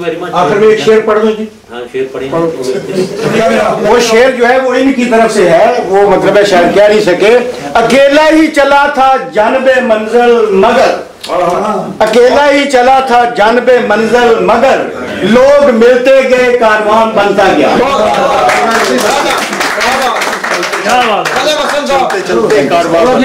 You very much आखिर में एक शेर पढ़ दो जी। हाँ शेर पढ़ेंगे वो शेर जो है वो इनकी तरफ़ से है वो मतलब है शायद कह नहीं सके। अकेला ही चला था जानबे मंजिल मगर। अकेला ही चला था जानबे मंजिल मगर। लोग मिलते गए कारवान बनता गया। क्या बात है। चलते चलते कारवान